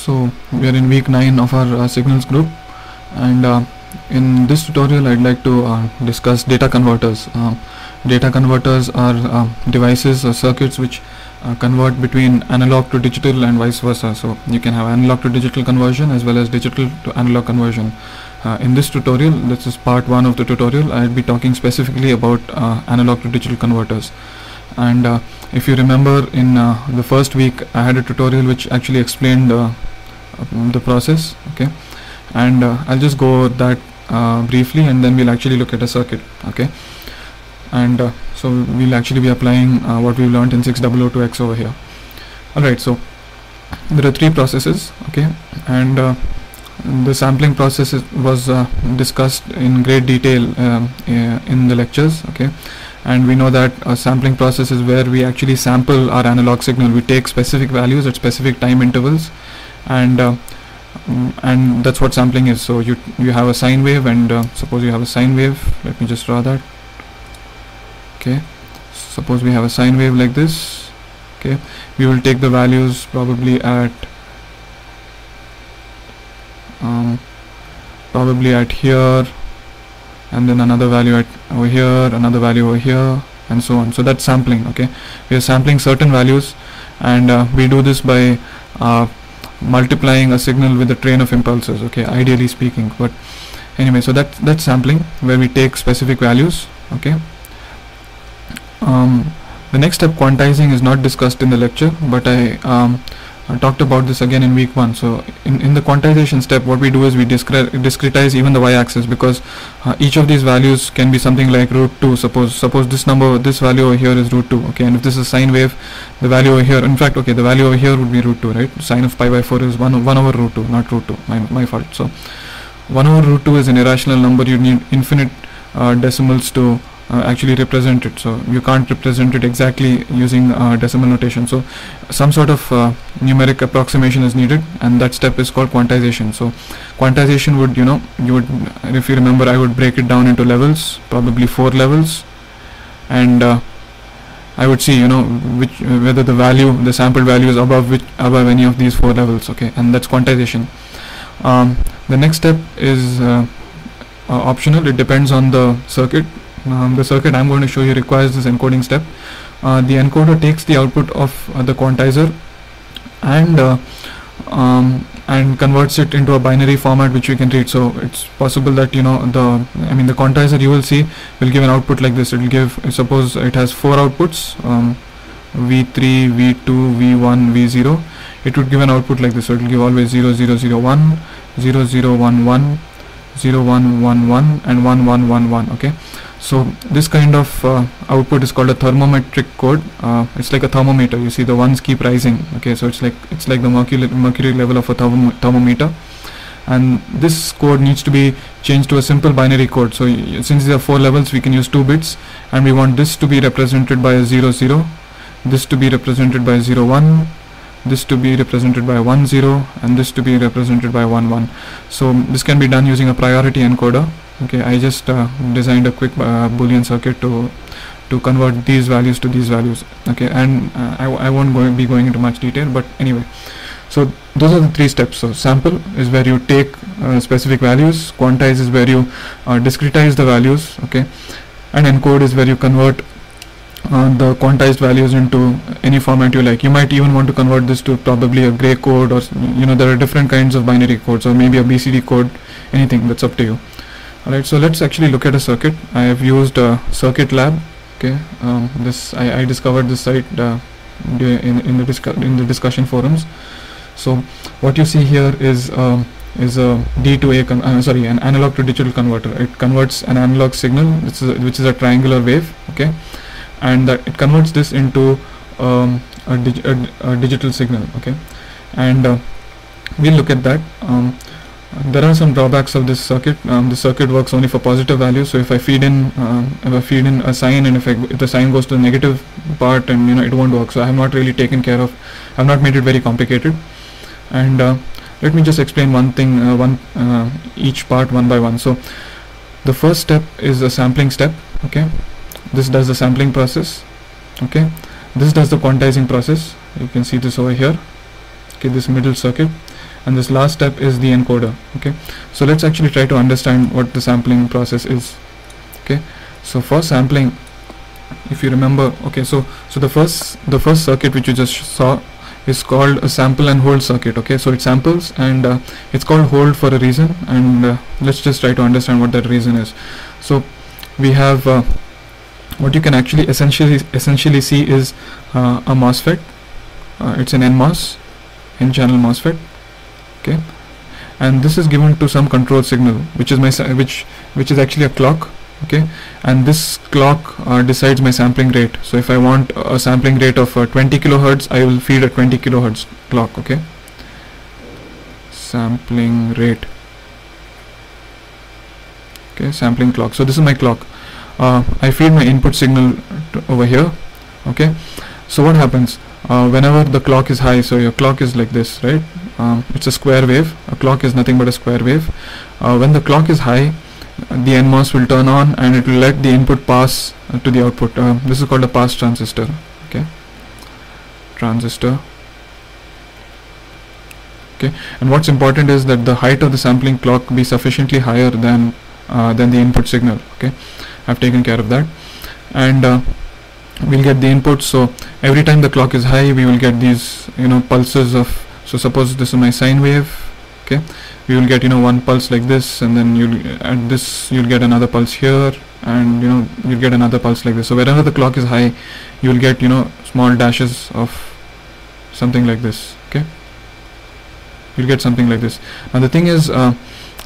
So we are in week 9 of our uh, signals group and uh, in this tutorial I'd like to uh, discuss data converters. Uh, data converters are uh, devices or circuits which uh, convert between analog to digital and vice versa. So you can have analog to digital conversion as well as digital to analog conversion. In this tutorial, this is part 1 of the tutorial, I'll be talking specifically about analog to digital converters. And if you remember in the first week I had a tutorial which actually explained the process okay? And uh, I'll just go that uh, briefly and then we'll actually look at a circuit okay? And uh, so we'll actually be applying uh, what we've learned in 6002x over here. Alright so there are three processes okay? And uh, the sampling process was uh, discussed in great detail um, uh, in the lectures okay? And we know that a sampling process is where we actually sample our analog signal. We take specific values at specific time intervals and uh, mm, and that's what sampling is. So you you have a sine wave and uh, suppose you have a sine wave. Let me just draw that. Okay. Suppose we have a sine wave like this. Okay. We will take the values probably at um, probably at here and then another value at over here another value over here and so on. So that's sampling. Okay. We are sampling certain values and uh, we do this by uh, multiplying a signal with a train of impulses okay ideally speaking but anyway so that that's sampling where we take specific values okay. Um, the next step quantizing is not discussed in the lecture but I um, I talked about this again in week 1 so in, in the quantization step what we do is we discre discretize even the y-axis because uh, each of these values can be something like root 2 suppose suppose this number this value over here is root 2 okay? And if this is sine wave the value over here in fact okay the value over here would be root 2 right? Sine of pi by 4 is 1, 1 over root 2 not root 2 my, my fault. So 1 over root 2 is an irrational number. You need infinite uh, decimals to uh, actually represent it. So you can't represent it exactly using uh, decimal notation. So some sort of uh, numeric approximation is needed and that step is called quantization. So quantization would you know you would if you remember I would break it down into levels probably four levels. And uh, I would see you know which whether the value the sampled value is above which above any of these four levels okay? And that's quantization. Um, the next step is uh, uh, optional. It depends on the circuit um, the circuit I'm going to show you requires this encoding step. Uh, the encoder takes the output of uh, the quantizer and uh, um, and converts it into a binary format which we can read. So it's possible that you know the I mean the quantizer you will see will give an output like this. It will give suppose it has four outputs um, V3 V2 V1 V0 it would give an output like this. So it will give always 0001 0011 0111 and 1111 okay? So this kind of uh, output is called a thermometric code. Uh, it's like a thermometer. You see the ones keep rising okay? So it's like it's like the mercury mercury level of a therm thermometer. And this code needs to be changed to a simple binary code. So since there are four levels we can use two bits. And we want this to be represented by a 00 this to be represented by a 0 01 this to be represented by 1 0 and this to be represented by 1 1 so this can be done using a priority encoder. Okay I just uh, designed a quick uh, boolean circuit to to convert these values to these values. Okay and uh, I, I won't go, be going into much detail but anyway. So those are the three steps. So sample is where you take uh, specific values quantize is where you uh, discretize the values. Okay and encode is where you convert uh, the quantized values into any format you like. You might even want to convert this to probably a gray code or you know there are different kinds of binary codes or maybe a BCD code, anything that's up to you. Alright, so let's actually look at a circuit. I have used uh, CircuitLab. Okay, um, this I, I discovered this site uh, in in the in the discussion forums. So what you see here is um, is a D to A uh, sorry an analog to digital converter. It converts an analog signal which is a, which is a triangular wave. Okay and that it converts this into um, a, dig- a, a digital signal okay? And uh, we'll look at that. Um, there are some drawbacks of this circuit. Um, the circuit works only for positive values so if I feed in um, if I feed in a sign and if, I, if the sign goes to the negative part and you know it won't work. So I have not really taken care of I have not made it very complicated. And uh, let me just explain one thing uh, one uh, each part one by one. So the first step is the sampling step okay this does the sampling process okay? This does the quantizing process. You can see this over here okay this middle circuit. And this last step is the encoder okay? So let's actually try to understand what the sampling process is okay? So for sampling if you remember okay so so the first the first circuit which you just saw is called a sample and hold circuit okay? So it samples and uh, it's called hold for a reason. And uh, let's just try to understand what that reason is. So we have uh, what you can actually essentially essentially see is uh, a MOSFET uh, it's an NMOS n channel MOSFET okay? And this is given to some control signal which is my which which is actually a clock okay? And this clock uh, decides my sampling rate. So if I want a sampling rate of uh, 20 kilohertz I will feed a 20 kilohertz clock okay? Sampling rate. Okay sampling clock. So this is my clock uh, I feed my input signal over here okay? So what happens? Uh, whenever the clock is high so your clock is like this right? Um, it's a square wave. A clock is nothing but a square wave. Uh, when the clock is high the NMOS will turn on and it will let the input pass uh, to the output. Uh, this is called a pass transistor okay? Transistor. Okay? And what's important is that the height of the sampling clock be sufficiently higher than uh, than the input signal okay I've taken care of that. And uh, we'll get the input so every time the clock is high we will get these you know pulses of so suppose this is my sine wave okay? You will get you know one pulse like this and then you'll at this you'll get another pulse here and you know you'll get another pulse like this. So wherever the clock is high you will get you know small dashes of something like this okay? You'll get something like this. And the thing is uh,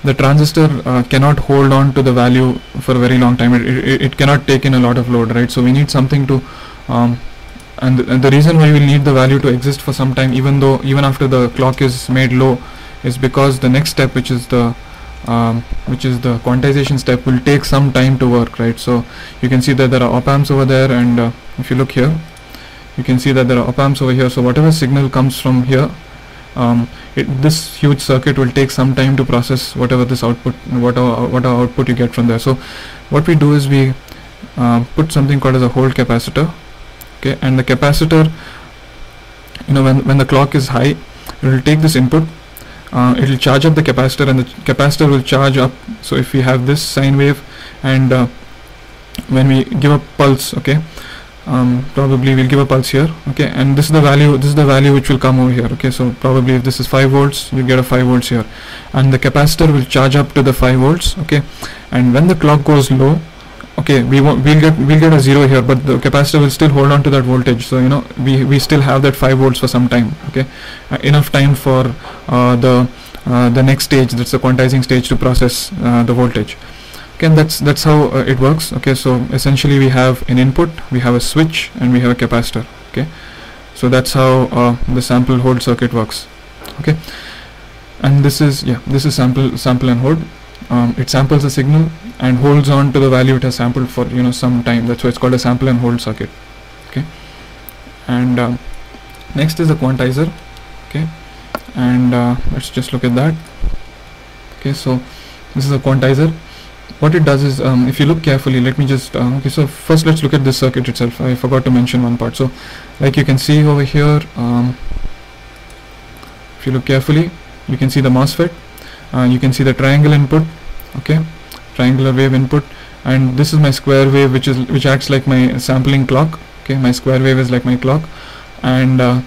the transistor uh, cannot hold on to the value for a very long time. It, it, it cannot take in a lot of load right? So we need something to um, and, th and the reason why we need the value to exist for some time even though even after the clock is made low is because the next step which is the um, which is the quantization step will take some time to work right? So you can see that there are op amps over there and uh, if you look here you can see that there are op amps over here. So whatever signal comes from here um, it, this huge circuit will take some time to process whatever this output whatever whatever output you get from there. So what we do is we uh, put something called as a hold capacitor okay? And the capacitor you know when, when the clock is high it will take this input uh, it will charge up the capacitor and the capacitor will charge up. So if we have this sine wave and uh, when we give a pulse okay um, probably we'll give a pulse here okay? And this is the value this is the value which will come over here okay? So probably if this is 5 volts you get a 5 volts here. And the capacitor will charge up to the 5 volts okay? And when the clock goes low okay we won't we'll get we'll get a zero here but the capacitor will still hold on to that voltage. So you know we we still have that 5 volts for some time okay? Uh, enough time for uh, the uh, the next stage that's the quantizing stage to process uh, the voltage okay and that's that's how uh, it works okay? So essentially we have an input we have a switch and we have a capacitor okay? So that's how uh, the sample hold circuit works okay? And this is yeah this is sample sample and hold. Um, it samples the signal and holds on to the value it has sampled for you know some time. That's why it's called a sample and hold circuit okay? And um, next is the quantizer okay? And uh, let's just look at that okay? So this is a quantizer what it does is um, if you look carefully let me just uh, okay so first let's look at this circuit itself. I forgot to mention one part. So like you can see over here um, if you look carefully you can see the MOSFET uh, you can see the triangle input okay triangular wave input and this is my square wave which is which acts like my sampling clock okay my square wave is like my clock and uh,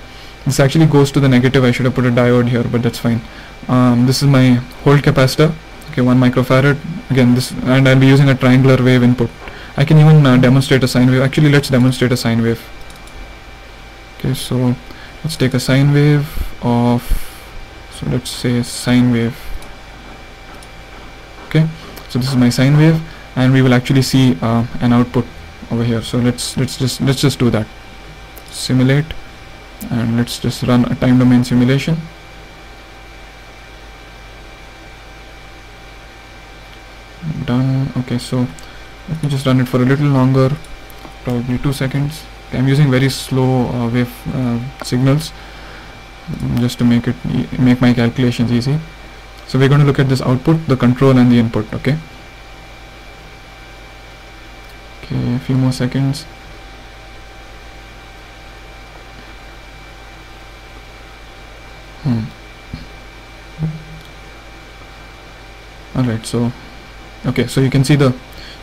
this actually goes to the negative. I should have put a diode here but that's fine. Um, this is my hold capacitor okay 1 microfarad again this and I'll be using a triangular wave input. I can even uh, demonstrate a sine wave. Actually let's demonstrate a sine wave. Okay so let's take a sine wave of so let's say sine wave. Okay so this is my sine wave and we will actually see uh, an output over here. So let's let's just let's just do that. Simulate and let's just run a time domain simulation okay so let me just run it for a little longer. Probably two seconds. Okay, I'm using very slow uh, wave uh, signals just to make it e make my calculations easy. So we're going to look at this output the control and the input okay? Okay a few more seconds. Hmm. Alright so okay so you can see the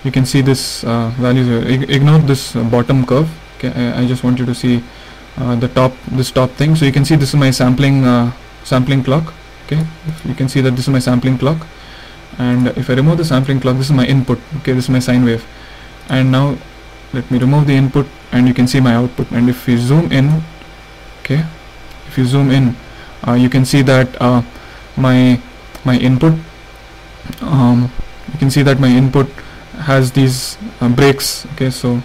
you can see this uh, values here. Ignore this uh, bottom curve. Okay I, I just want you to see uh, the top this top thing. So you can see this is my sampling uh, sampling clock. Okay you can see that this is my sampling clock. And if I remove the sampling clock this is my input. Okay this is my sine wave. And now let me remove the input and you can see my output. And if we zoom in okay if you zoom in uh, you can see that uh, my my input um, you can see that my input has these uh, breaks okay so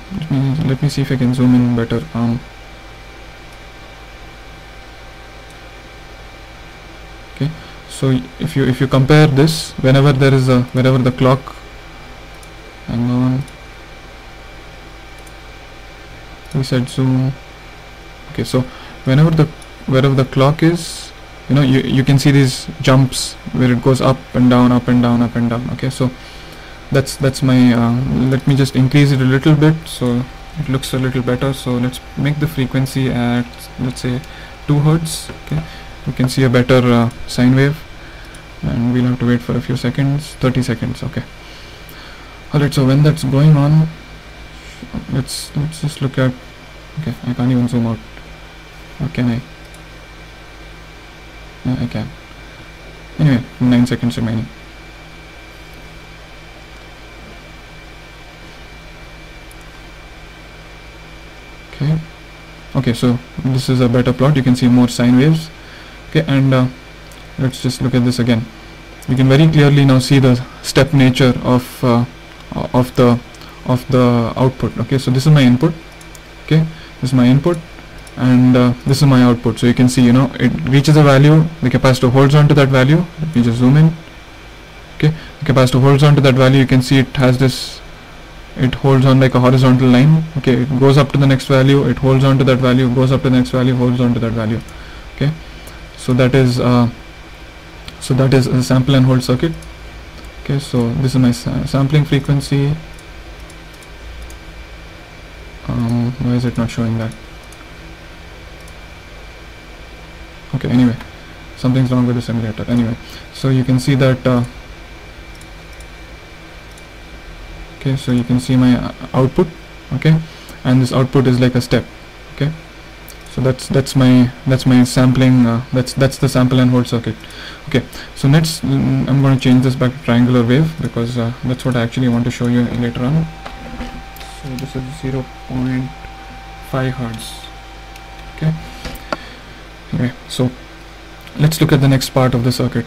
let me, see if I can zoom in better. Um, okay so if you if you compare this whenever there is a whenever the clock hang on. We said zoom. Okay so whenever the wherever the clock is you know you, you can see these jumps where it goes up and down up and down up and down. Okay so that's that's my uh, let me just increase it a little bit so it looks a little better. So let's make the frequency at let's say 2 hertz. Okay you can see a better uh, sine wave and we'll have to wait for a few seconds 30 seconds. Okay. Alright so when that's going on let's let's just look at okay I can't even zoom out. Or can I yeah, I can anyway 9 seconds remaining. Okay. Okay so this is a better plot. You can see more sine waves. Okay and uh, let's just look at this again. You can very clearly now see the step nature of uh, of the of the output. Okay so this is my input. Okay this is my input and uh, this is my output. So you can see you know it reaches a value. The capacitor holds on to that value. Let me just zoom in. Okay? The capacitor holds on to that value. You can see it has this it holds on like a horizontal line. Okay? It goes up to the next value. It holds on to that value. Goes up to the next value. Holds on to that value. Okay? So that is uh, so that is a sample and hold circuit. Okay? So this is my sa- sampling frequency. Um, why is it not showing that okay anyway. Something's wrong with the simulator. Anyway. So you can see that uh, okay so you can see my uh, output okay? And this output is like a step okay? So that's that's my that's my sampling uh, that's that's the sample and hold circuit. Okay so next mm, I'm going to change this back to triangular wave because uh, that's what I actually want to show you later on. So this is 0.5 hertz okay so let's look at the next part of the circuit.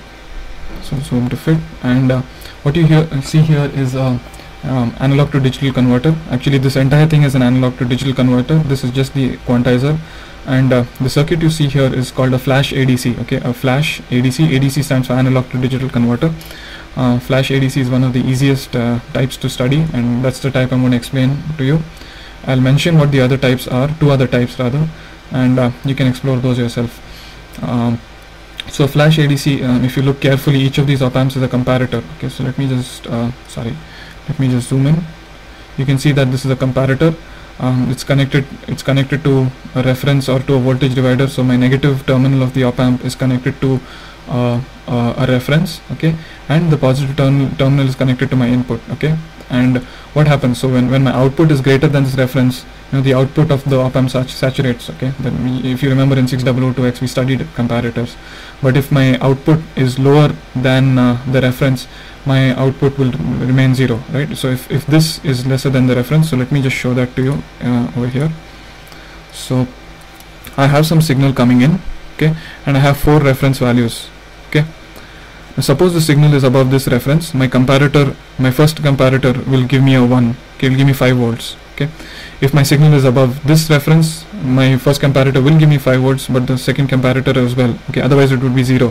So zoom to fit and uh, what you here see here is a um, analog to digital converter. Actually this entire thing is an analog to digital converter. This is just the quantizer. And uh, the circuit you see here is called a flash ADC okay? A flash ADC ADC stands for analog to digital converter. Uh, flash ADC is one of the easiest uh, types to study and that's the type I'm going to explain to you. I'll mention what the other types are two other types rather and uh, you can explore those yourself. Um, so flash ADC um, if you look carefully each of these op amps is a comparator. Okay so let me just uh, sorry let me just zoom in. You can see that this is a comparator. Um, it's connected it's connected to a reference or to a voltage divider. So my negative terminal of the op amp is connected to uh, uh, a reference okay? And the positive terminal is connected to my input okay? And what happens? So when, when my output is greater than this reference you know the output of the op amp sat- saturates okay? Then we, if you remember in 602x we studied comparators but if my output is lower than uh, the reference my output will remain zero right? So if, if this is lesser than the reference so let me just show that to you uh, over here. So I have some signal coming in okay? And I have four reference values okay? Suppose the signal is above this reference my comparator my first comparator will give me a 1 okay? Will give me 5 volts okay. If my signal is above this reference my first comparator will give me 5 volts but the second comparator as well. Okay otherwise it would be 0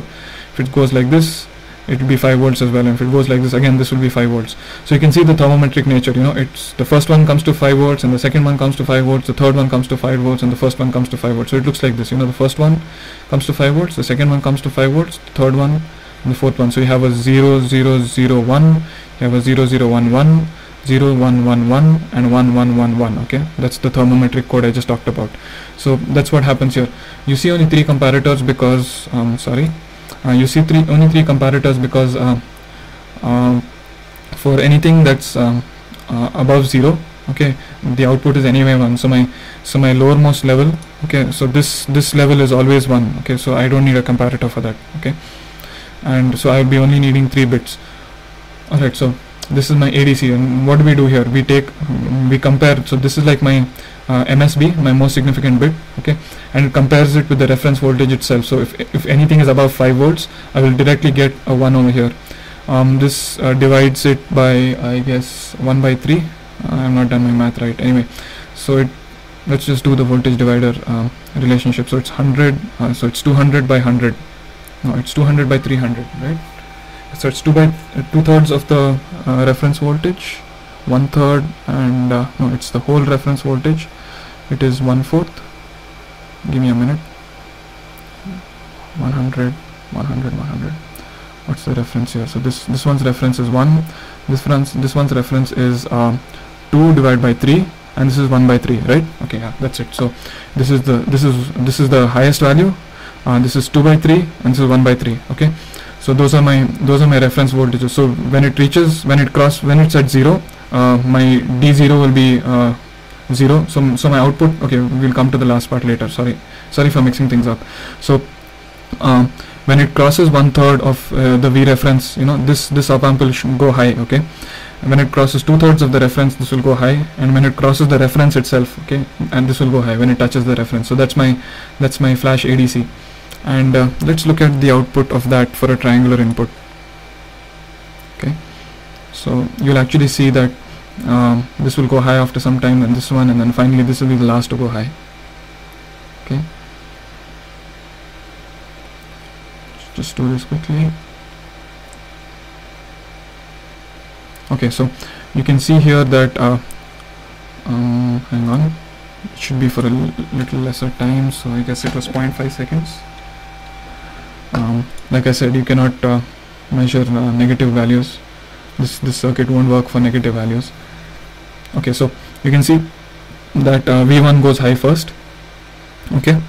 if it goes like this it will be 5 volts as well. And if it goes like this again this will be 5 volts. So you can see the thermometric nature you know it's the first one comes to 5 volts and the second one comes to 5 volts the third one comes to 5 volts and the first one comes to 5 volts. So it looks like this you know the first one comes to 5 volts the second one comes to 5 volts the third one and the fourth one. So you have a 0 0 0 1 you have a 0 0 1 1 1 1 1 and 1 1 1 1 okay? That's the thermometric code I just talked about. So that's what happens here. You see only three comparators because um, sorry uh, you see three only three comparators because uh, um, for anything that's um, uh, above 0 okay the output is anyway 1 so my so my lowermost level okay so this this level is always 1 okay? So I don't need a comparator for that okay? And so I will be only needing 3 bits. Alright so this is my ADC and what do we do here we take we compare so this is like my uh, MSB my most significant bit okay? And it compares it with the reference voltage itself. So if, if anything is above 5 volts I will directly get a 1 over here. Um, this uh, divides it by I guess 1 by 3 uh, I have not done my math right. Anyway so it let's just do the voltage divider uh, relationship. So it's 100 uh, so it's 200 by 100 no it's 200 by 300 right so it's 2 by uh, 2 thirds of the uh, reference voltage one third and uh, no it's the whole reference voltage. It is one fourth give me a minute. 100 100 100 what's the reference here? So this this one's reference is 1 this one's this one's reference is uh, 2 divided by 3 and this is 1 by 3 right? Okay yeah that's it. So this is the this is this is the highest value. Uh, this is 2 by 3 and this is 1 by 3 okay so those are my those are my reference voltages. So when it reaches when it cross when it's at 0 uh, my d0 will be uh, 0 so, so my output okay we'll come to the last part later. Sorry. Sorry for mixing things up. So uh, when it crosses one third of uh, the V reference you know this this op amp will go high okay? When it crosses two thirds of the reference this will go high. And when it crosses the reference itself okay and this will go high when it touches the reference. So that's my that's my flash ADC and uh, let's look at the output of that for a triangular input. Okay. So you'll actually see that um, this will go high after some time and this one and then finally this will be the last to go high. Okay. Just do this quickly. Okay so you can see here that uh, um, hang on. It should be for a little lesser time so I guess it was 0.5 seconds um, like I said you cannot uh, measure uh, negative values. This this circuit won't work for negative values. Okay so you can see that uh, V1 goes high first. Okay?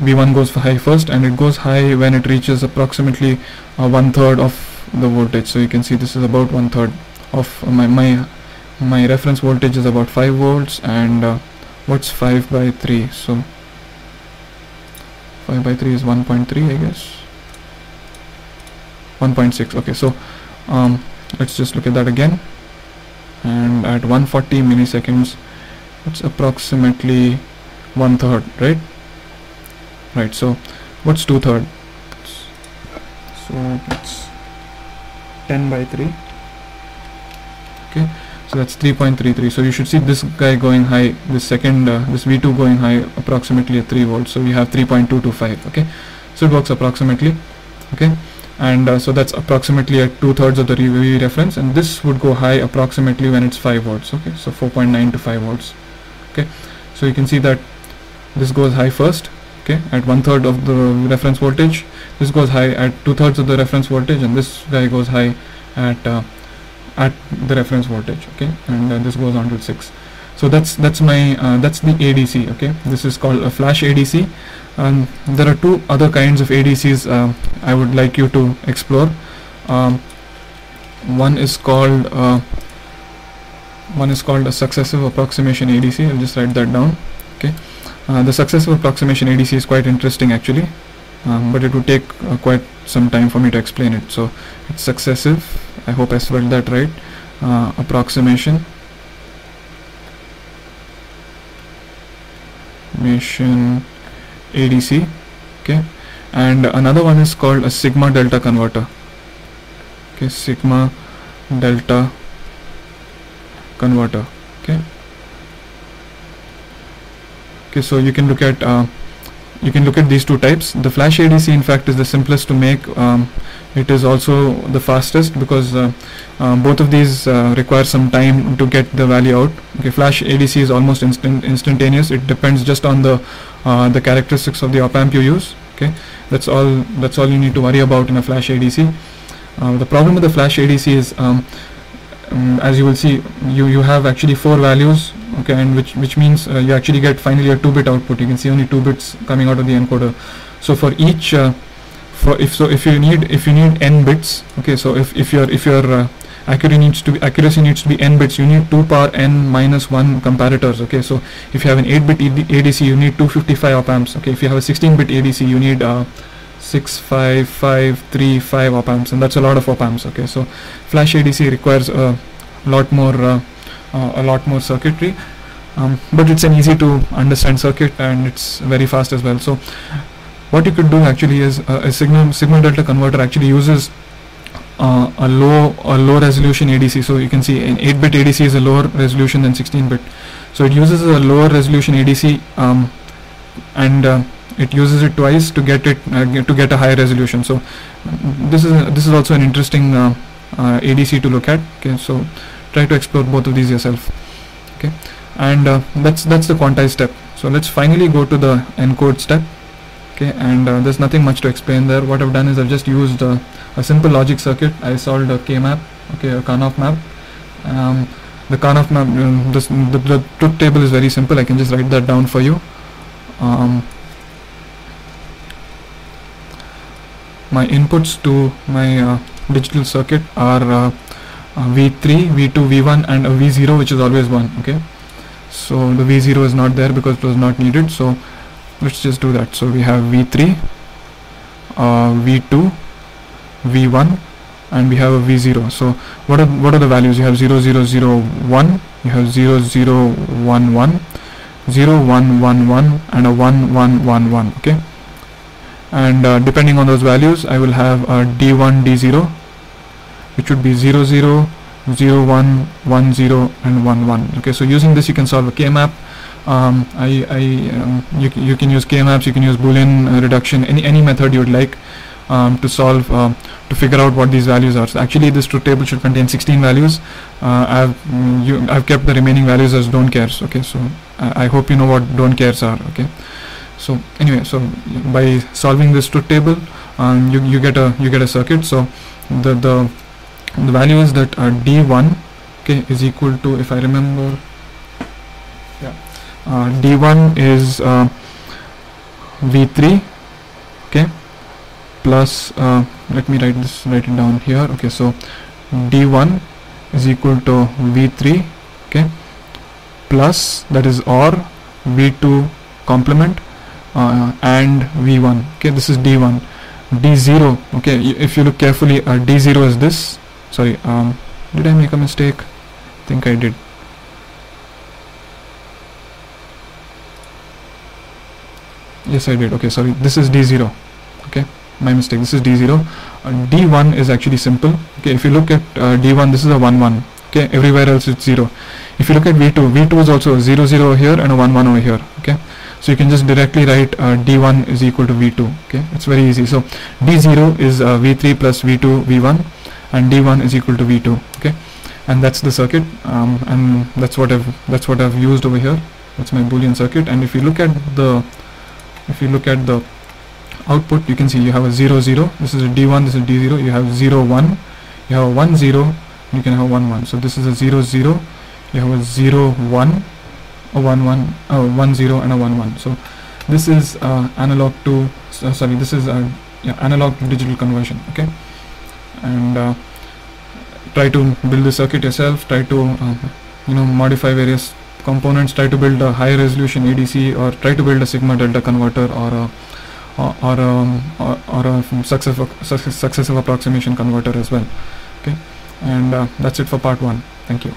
V1 goes for high first and it goes high when it reaches approximately uh, one third of the voltage. So you can see this is about one third of my my my reference voltage is about 5 volts and uh, what's 5 by 3 so 5 by 3 is 1.3 I guess 1.6 okay so um, let's just look at that again. And at 140 milliseconds it's approximately one third right? Right so what's two third? So it's 10 by 3 okay so that's 3.33 so you should see this guy going high this second uh, this v2 going high approximately at 3 volts. So we have 3.225 okay? So it works approximately okay and uh, so that's approximately at two-thirds of the re reference. And this would go high approximately when it's 5 volts okay? So 4.9 to 5 volts okay? So you can see that this goes high first okay? At one third of the reference voltage. This goes high at two thirds of the reference voltage. And this guy goes high at uh, at the reference voltage okay? And uh, this goes on to 6 so that's that's my uh, that's the ADC okay? This is called a flash ADC and there are two other kinds of ADCs uh, I would like you to explore. Um, one is called uh, one is called a successive approximation ADC I'll just write that down okay? Uh, the successive approximation ADC is quite interesting actually um, but it would take uh, quite some time for me to explain it. So it's successive I hope I spelled that right uh, approximation mission ADC okay. And another one is called a sigma delta converter. Okay sigma delta converter. Okay. Okay so you can look at uh, you can look at these two types. The flash ADC in fact is the simplest to make. Um, it is also the fastest because uh, uh, both of these uh, require some time to get the value out. Okay flash ADC is almost instant instantaneous. It depends just on the uh, the characteristics of the op amp you use. Okay that's all that's all you need to worry about in a flash ADC uh, the problem with the flash ADC is um, um, as you will see you you have actually four values okay and which which means uh, you actually get finally a 2 bit output. You can see only 2 bits coming out of the encoder. So for each uh, for if so if you need if you need n bits okay so if if your if your uh, accuracy needs to be accuracy needs to be n bits you need 2 power n minus 1 comparators okay. So if you have an 8 bit ADC you need 255 op amps okay. If you have a 16 bit ADC you need uh, 65535 op amps and that's a lot of op amps okay? So flash ADC requires a lot more uh, uh, a lot more circuitry. Um, but it's an easy to understand circuit and it's very fast as well. So what you could do actually is uh, a signal sigma delta converter actually uses uh, a low a low resolution ADC so you can see an 8 bit ADC is a lower resolution than 16 bit so it uses a lower resolution ADC um, and uh, it uses it twice to get it uh, to get a higher resolution. So this is this is also an interesting uh, uh, ADC to look at. Okay so try to explore both of these yourself. Okay and that's that's the quantize step. So let's finally go to the encode step. Okay and uh, there's nothing much to explain there. What I've done is I've just used uh, a simple logic circuit. I solved a K-map okay a Karnaugh map. Um, the Karnaugh map um, this, the, the truth table is very simple. I can just write that down for you. Um, my inputs to my uh, digital circuit are uh, uh, V3, V2, V1 and a V0 which is always 1 okay? So the V0 is not there because it was not needed so let's just do that. So we have V3 uh, V2 V1 and we have a V0 so what are what are the values? You have 0 0 0 1 you have 0 0 1 1 0 1 1 1 and a 1 1 1 1 okay and uh, depending on those values I will have a D1 D0 which would be 0 0 0 1 1 0 and 1 1 okay so using this you can solve a k-map. Um, I, I um, you, you can use k-maps you can use boolean uh, reduction any any method you would like um, to solve uh, to figure out what these values are. So actually this truth table should contain 16 values. Uh, I've you, I've kept the remaining values as don't cares. Okay so I, I hope you know what don't cares are. Okay so anyway so by solving this truth table um, you, you get a you get a circuit. So the the the value is that uh, d1 okay is equal to if I remember yeah uh, d1 is uh, v3 okay plus uh, let me write this write it down here. Okay so d1 is equal to v3 okay plus that is or v2 complement uh, and v1 okay this is d1 d0 okay if you look carefully uh, d0 is this. Sorry um, did I make a mistake? I think I did. Yes I did. Okay sorry. This is D0 okay my mistake. This is D0 uh, D1 is actually simple. Okay if you look at uh, D1 this is a 1 1 okay everywhere else it's 0 if you look at V2 V2 is also 0 0 here and a 1 1 over here. Okay so you can just directly write uh, D1 is equal to V2 okay? It's very easy. So D0 is uh, V3 plus V2 V1 and d1 is equal to v2 okay? And that's the circuit um, and that's what I've that's what I've used over here. That's my boolean circuit. And if you look at the if you look at the output you can see you have a 0 0 this is a d1 this is d0 you have 0 1 you have a 1 0 you can have 1 1 so this is a 0 0 you have a 0 1 a 1 1 a 1 0 and a 1 1 so this is uh, analog to uh, sorry this is uh, yeah, analog to digital conversion okay? And uh, try to build the circuit yourself try to uh, you know modify various components try to build a high resolution ADC or try to build a sigma delta converter or a or, or, um, or, or a successive, successive approximation converter as well okay? And that's it for part one. Thank you